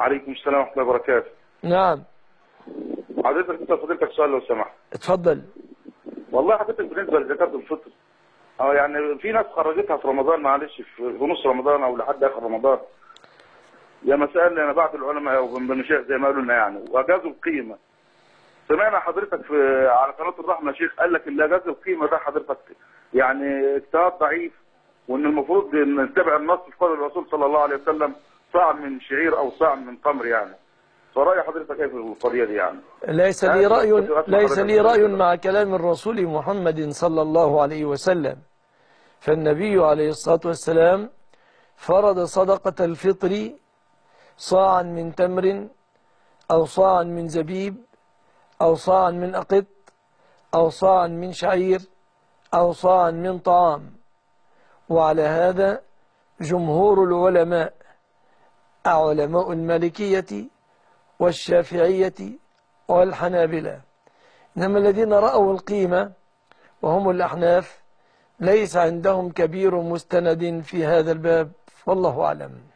عليكم السلام ورحمة الله وبركاته. نعم. حضرتك انت فضيلتك سؤال لو سمحت. اتفضل. والله حضرتك بالنسبة لزكاة الفطر آه يعني في ناس خرجتها في رمضان معلش في نص رمضان أو لحد آخر رمضان. يا مسائل أنا بعض العلماء وبنشيخ زي ما قالوا لنا يعني وأجازوا القيمة. سمعنا حضرتك في على قناة الرحمة شيخ قال لك اللي أجاز القيمة ده حضرتك يعني اجتهاد ضعيف وإن المفروض نتبع النص في قول الرسول صلى الله عليه وسلم صاع من شعير أو صاع من تمر يعني. فرأي حضرتك إيه في القضية دي يعني؟ ليس لي رأي ليس لي رأي. مع كلام الرسول محمد صلى الله عليه وسلم. فالنبي عليه الصلاة والسلام فرض صدقة الفطر صاعا من تمر أو صاعا من زبيب أو صاعا من أقط أو صاعا من شعير أو صاعا من طعام. وعلى هذا جمهور العلماء علماء المالكية والشافعية والحنابلة. إنما الذين رأوا القيمة وهم الأحناف ليس عندهم كبير مستند في هذا الباب والله أعلم.